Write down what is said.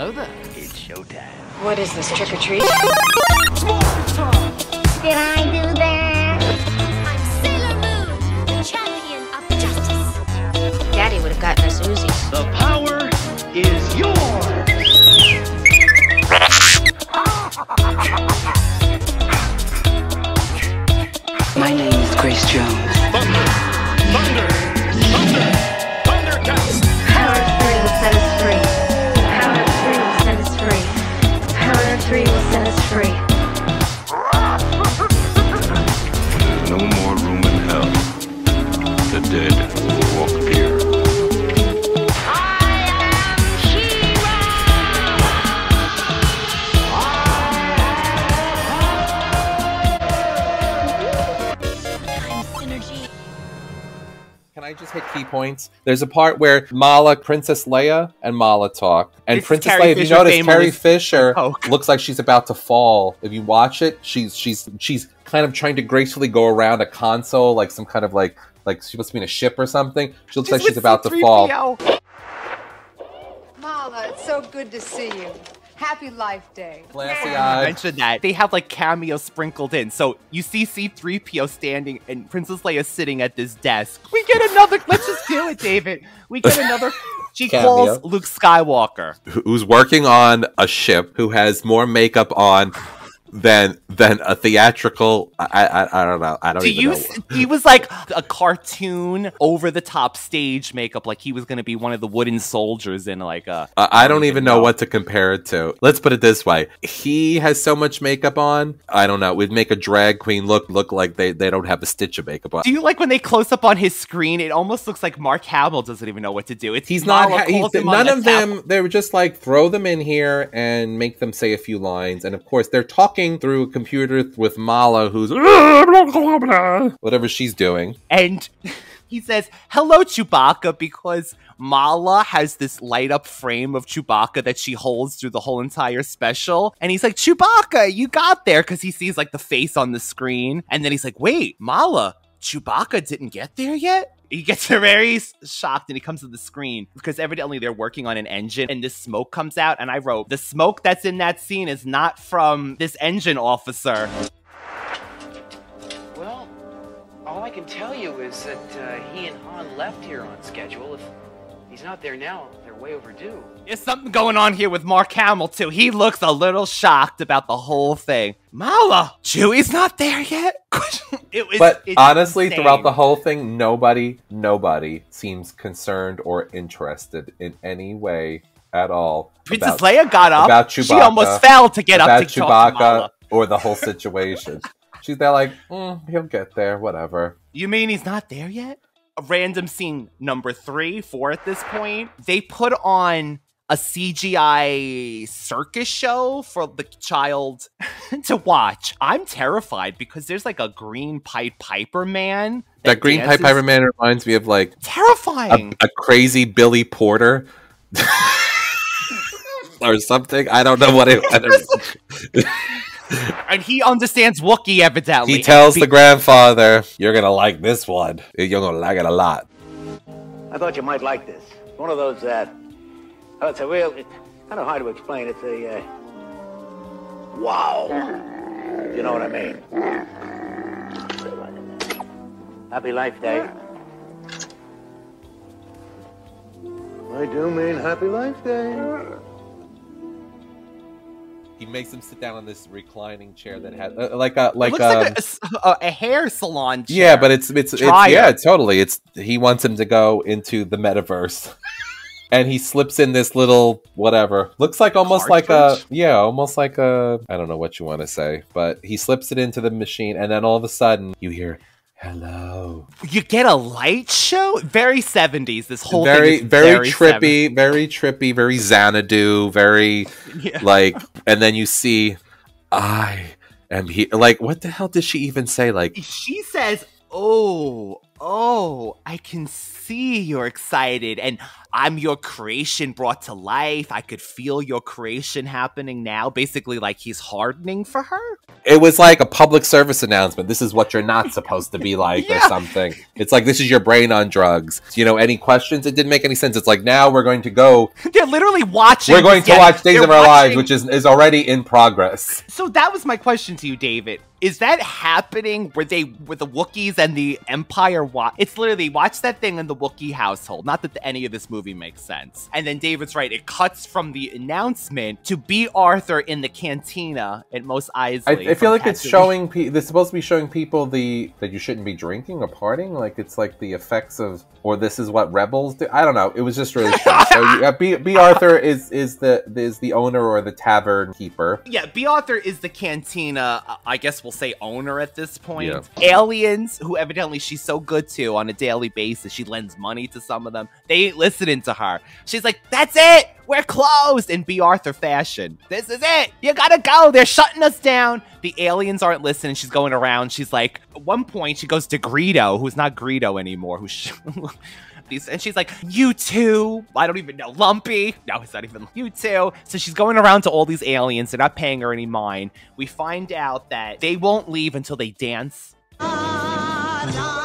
Hello there. It's showtime. What is this, trick or treat? Did I do that? I'm Sailor Moon, the champion of justice. Daddy would have gotten us Uzis. I just hit key points? There's a part where Malla, Princess Leia, and Malla talk. And It's Princess Carrie Leia, if you Fisher notice, Carrie Fisher Coke. looks like she's about to fall. If you watch it, she's she's she's kind of trying to gracefully go around a console, like some kind of like like she's supposed to be in a ship or something. She looks like she's about to fall. Malla, it's so good to see you. Happy Life Day. Glassy I eyed. mentioned that they have like cameos sprinkled in. So you see C3PO standing and Princess Leia sitting at this desk. We get another. let's just do it, David. We get another. She Cameo. calls Luke Skywalker. Who's working on a ship? Who has more makeup on than than a theatrical? I I, I don't know. I don't Do even you? know. He was like a cartoon, over the top stage makeup, like he was going to be one of the wooden soldiers in like a. Uh, I don't even know what to compare it to. Let's put it this way: he has so much makeup on. I don't know. We'd make a drag queen look look like they, they don't have a stitch of makeup on. Do you like when they close up on his screen? It almost looks like Mark Hamill doesn't even know what to do. It's He's not. Ha- he- calls him on none of them. They were just like throw them in here and make them say a few lines. And of course, they're talking through a computer with Malla, who's whatever she's doing. and he says, "Hello, Chewbacca," because Malla has this light up frame of Chewbacca that she holds through the whole entire special. And he's like, "Chewbacca, you got there," because he sees like the face on the screen. And then he's like, "Wait, Malla, Chewbacca didn't get there yet." He gets very shocked and he comes to the screen because evidently they're working on an engine and this smoke comes out. And I wrote, The smoke that's in that scene is not from this engine officer. Well, all I can tell you is that uh, he and Han left here on schedule. If he's not there now, they're way overdue. There's something going on here with Mark Hamill, too. He looks a little shocked about the whole thing. Malla, Chewie's not there yet? it was, But it's honestly, insane. throughout the whole thing, nobody, nobody seems concerned or interested in any way at all. Princess about- Leia got up. about She almost fell to get up about to talk to Malla. Chewbacca or the whole situation. She's there like, mm, he'll get there, whatever. You mean he's not there yet? A random scene number three, four at this point. They put on a CGI circus show for the child to watch. I'm terrified because there's like a green Pied Piper man. That, Green Pipe Piper Man reminds me of like a, Terrifying. a crazy Billy Porter. or something. I don't know what it. I don't- and he understands Wookiee evidently. he tells Be- the grandfather, "You're gonna like this one. You're gonna like it a lot." I thought you might like this. One of those, uh, oh, it's a real, it's kind of hard to explain. It's a, uh, wow. You know what I mean? Happy Life Day. I do mean Happy Life Day. He makes him sit down on this reclining chair that has uh, like a like looks um, like a, a s- a- a hair salon. Chair. yeah, but it's it's, it's yeah, totally. It's he wants him to go into the metaverse. And he slips in this little whatever. Looks like almost like a yeah, almost like a I don't know what you want to say, but he slips it into the machine and then all of a sudden you hear hello. you get a light show. Very seventies. This whole very, thing very, very trippy, very trippy, very Xanadu, very Yeah. like and then you see I am here like what the hell did she even say like she says, "Oh, Oh, I can see you're excited, and I'm your creation brought to life. I could feel your creation happening now. Basically, like he's hardening for her. It was like a public service announcement. This is what you're not supposed to be like, or something. It's like this is your brain on drugs. You know, any questions? It didn't make any sense. It's like now we're going to go. They're literally watching. We're going to yeah, watch Days of Our Lives, which is is already in progress. So that was my question to you, David. Is that happening where they, where the Wookiees and the Empire watch? It's literally watch that thing in the Wookiee household. Not that any of this movie makes sense. And then David's right. It cuts from the announcement to Bea Arthur in the cantina at Mos I, Eisley. I feel like it's showing. Pe- this is supposed to be showing people the that you shouldn't be drinking or partying. Like it's like the effects of, or this is what rebels do. I don't know. It was just really strange. so you, uh, B. Bea Arthur is is the is the owner or the tavern keeper. Yeah, Bea Arthur is the cantina, I guess we'll say owner at this point. Yeah. Aliens, who evidently she's so good to on a daily basis, she lends money to some of them. They ain't listening to her. She's like, that's it! We're closed in Bea Arthur fashion. This is it! You gotta go! They're shutting us down! The aliens aren't listening. She's going around. She's like, at one point, she goes to Greedo, who's not Greedo anymore, who's. these- And she's like, you two. I don't even know. Lumpy. No, it's not even you two. So she's going around to all these aliens. They're not paying her any mind. We find out that they won't leave until they dance. Ah, La,